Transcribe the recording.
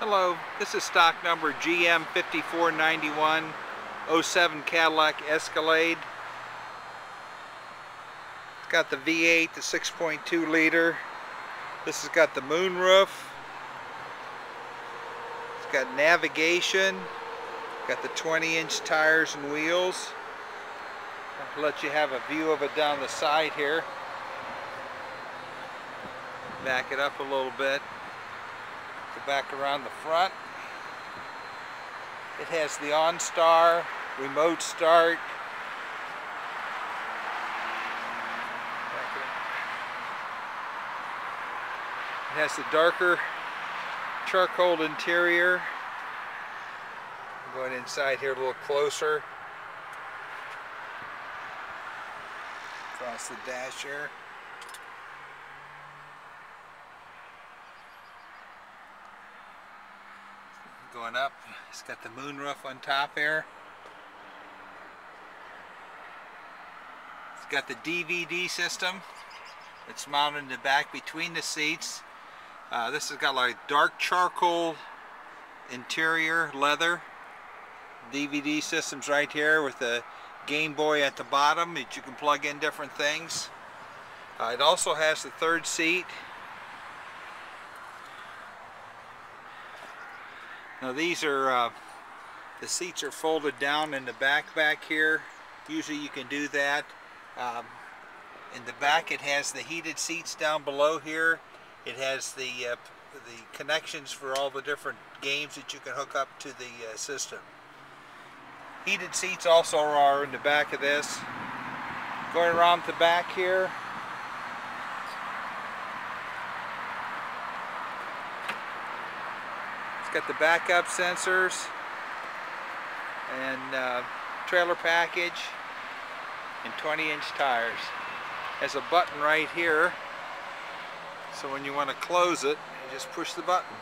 Hello, this is stock number GM5491 07 Cadillac Escalade. It's got the V8, the 6.2 liter. This has got the moonroof. It's got navigation. Got the 20 inch tires and wheels. I'll let you have a view of it down the side here. Back it up a little bit. Go back around the front. It has the OnStar, remote start. It has the darker charcoal interior. I'm going inside here a little closer. Across the dash here. Going up. It's got the moonroof on top here. It's got the DVD system. It's mounted in the back between the seats. Uh, this has got like dark charcoal interior leather. DVD systems right here with the Game Boy at the bottom that you can plug in different things. Uh, it also has the third seat Now these are, uh, the seats are folded down in the back back here. Usually you can do that. Um, in the back it has the heated seats down below here. It has the, uh, the connections for all the different games that you can hook up to the uh, system. Heated seats also are in the back of this. Going around the back here, got the backup sensors and uh, trailer package and 20 inch tires. Has a button right here so when you want to close it you just push the button.